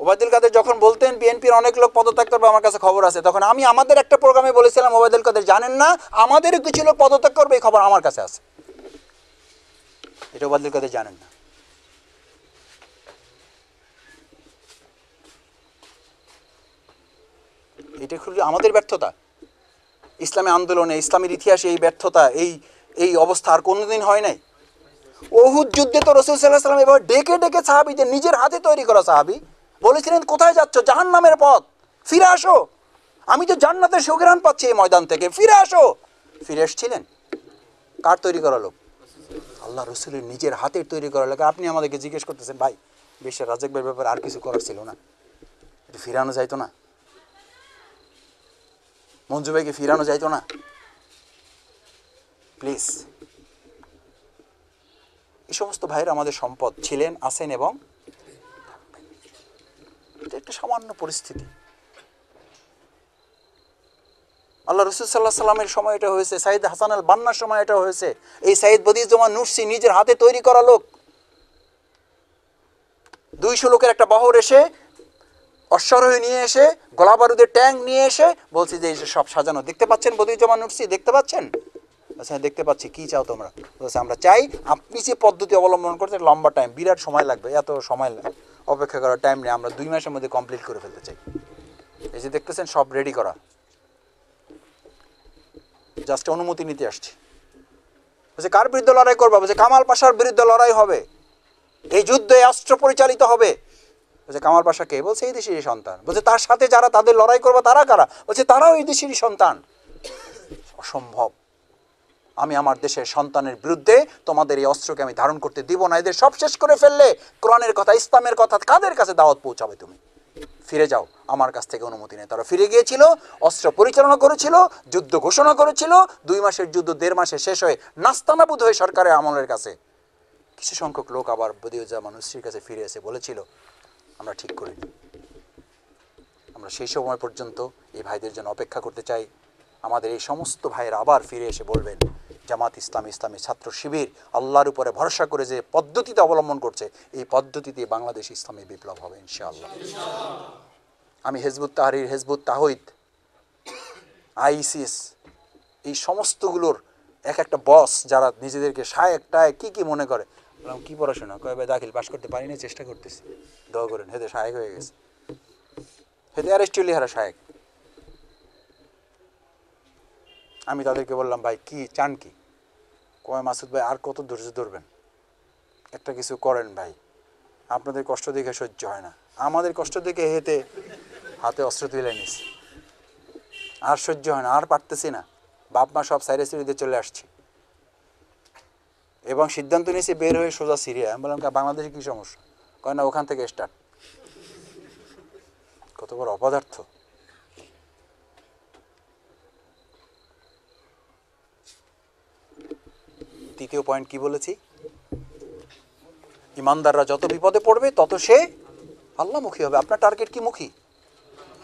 ওবায়দুল কাদের যখন বলতেন, বিএনপির অনেক লোক পদত্যাগ করবে, আমার কাছে খবর আছে। তখন আমি আমাদের একটা প্রোগ্রামে বলেছিলাম, ওবায়দুল কাদের জানেন না আমাদের কিছু লোক পদত্যাগ করবে, এই খবর আমার কাছে আছে। এটা ওবায়দুল কাদের জানেন না। এটা খুবই আমাদের ব্যর্থতা। ইসলামী আন্দোলনে, ইসলামের ইতিহাসে এই ব্যর্থতা, এই এই অবস্থা আর কোনোদিন হয় নাই। ওহুদ যুদ্ধে তো রসুল সাল্লাহ সাল্লাম এবার ডেকে ডেকে সাহাবিদের নিজের হাতে তৈরি করা সাহাবি। বলেছিলেন, কোথায় যাচ্ছ? জাহান নামের পথ। ফিরে আসো। আমি তো জান্নাতের সুগ্রাণ পাচ্ছি এই ময়দান থেকে। ফিরে আসো। ফিরে এসছিলেন। কার তৈরি করা লোক? আল্লাহ রসুলের নিজের হাতের তৈরি করা লোক। আপনি আমাদেরকে জিজ্ঞেস করতেছেন, ভাই, বিশ্বের রাজেক ভাইয়ের ব্যাপারে আর কিছু করার ছিল না। ফিরানো যাইতো না? মঞ্জু ভাইকে ফিরানো যাইতো না? প্লিজ। এই সমস্ত ভাইয়েরা আমাদের সম্পদ ছিলেন, আছেন এবং এটা একটা সামান্য পরিস্থিতি। আল্লাহ রসুল সাল্লাহ সাল্লামের সময় এটা হয়েছে সাইদ হাসান আল বান্নার সময় এটা হয়েছে। এই সাইদ বদিউজ্জামান নুরসি নিজের হাতে তৈরি করা লোক। দুইশো লোকের একটা বহর এসে, অশ্বারোহী নিয়ে এসে গোলা বারুদের ট্যাঙ্ক নিয়ে এসে, বলছি যে সব সাজানো। দেখতে পাচ্ছেন বদিউজ্জামান নুরসি? দেখতে পাচ্ছেন? আচ্ছা দেখতে পাচ্ছি। কি চাও তোমরা? বলছে আমরা চাই আপনি যে পদ্ধতি অবলম্বন করছেন লম্বা টাইম বিরাট সময় লাগবে, এত সময় অপেক্ষা করার টাইম নেই, আমরা দুই মাসের মধ্যে কমপ্লিট করে ফেলতে চাই। এই যে দেখতেছেন, সব রেডি করা। জাস্ট অনুমতি নিতে আসছি। বলছে, কার বিরুদ্ধে লড়াই করবা? বলছে, কামাল পাশার বিরুদ্ধে লড়াই হবে। এই যুদ্ধে অস্ত্র পরিচালিত হবে। বলছে, কামাল পাশা কে? বলছে, এই দেশেরই সন্তান। বলছে, তার সাথে যারা তাদের লড়াই করবে, তারা কারা? বলছে, তারাও এই দেশেরই সন্তান। অসম্ভব। আমি আমার দেশের সন্তানের বিরুদ্ধে তোমাদের এই অস্ত্রকে আমি ধারণ করতে দিব না, এদের সব শেষ করে ফেললে কোরআনের কথা, ইসলামের কথা কাদের কাছে দাওয়াত পৌঁছাবে তুমি? ফিরে যাও, আমার কাছ থেকে অনুমতি নেই। তারা ফিরে গিয়েছিল, অস্ত্র পরিচালনা করেছিল, যুদ্ধ ঘোষণা করেছিল, দুই মাসের যুদ্ধ দেড় মাসে শেষ হয়ে নাস্তানাবুদ হয়ে সরকারের আমলের কাছে। কিছু সংখ্যক লোক আবার বদিউজ্জামান নুসরির কাছে ফিরে এসে বলেছিল, আমরা ঠিক করিনি আমরা সেই সময় পর্যন্ত এই ভাইদের জন্য অপেক্ষা করতে চাই। আমাদের এই সমস্ত ভাইয়েরা আবার ফিরে এসে বলবেন জামাত ইসলাম ইসলামী ছাত্র শিবির আল্লাহর উপরে ভরসা করে যে পদ্ধতিতে অবলম্বন করছে, এই পদ্ধতিতে বাংলাদেশ ইসলামী বিপ্লব হবে, ইনশাআল্লাহ। আমি হেজবুত তাহারির, হেজবুত তাহিদ আইসিস এই সমস্তগুলোর এক একটা বস যারা নিজেদেরকে শায়েক টায়েক কী কী মনে করে, বললাম, কী পড়াশোনা? কয়ে, ভাই, দাখিল পাশ করতে পারিনি চেষ্টা করতেছি। দোয়া করেন, হেদে শায়েক হয়ে গেছে। হেদে অ্যারেস্টুলিহারা শায়েক। আমি তাদেরকে বললাম ভাই কি চান কি? কয় মাসুদ ভাই আর কত ধৈর্য ধরবেন? একটা কিছু করেন ভাই। আপনাদের কষ্ট দেখে সহ্য হয় না। আমাদের কষ্ট দেখে হেতে হাতে অস্ত্র তুলে নিস। আর সহ্য হয় না আর পারতেছি না। বাপ মা সব সাইরে সিরিতে চলে আসছি। এবং সিদ্ধান্ত নিয়েছি বের হয়ে সোজা সিরিয়া আমি বললাম "কা, বাংলাদেশে কী সমস্যা? কয় না ওখান থেকে স্টার্ট কত বড় অপদার্থ। তৃতীয় পয়েন্ট কি বলেছি? ইমানদাররা যত বিপদে পড়বে, তত সে আল্লাহমুখী হবে। আপনার টার্গেট কি মুখী?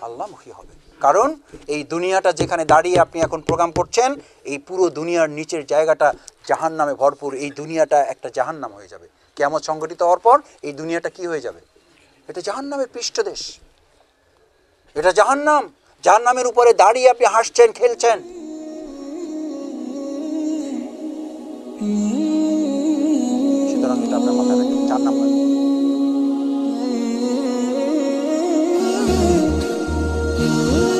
আল্লাহমুখী হবে। কারণ এই দুনিয়াটা যেখানে দাঁড়িয়ে আপনি এখন প্রোগ্রাম করছেন, এই পুরো দুনিয়ার নিচের জায়গাটা জাহান নামে ভরপুর। এই দুনিয়াটা একটা জাহান নাম হয়ে যাবে। কেমন সংগঠিত হওয়ার পর এই দুনিয়াটা কি হয়ে যাবে? এটা জাহান নামের পৃষ্ঠদেশ। এটা জাহান নাম জাহান নামের উপরে দাঁড়িয়ে আপনি হাসছেন, খেলছেন। সুতরাং এটা আপনার মাথায় রাখবেন চার নাম্বার Ooh.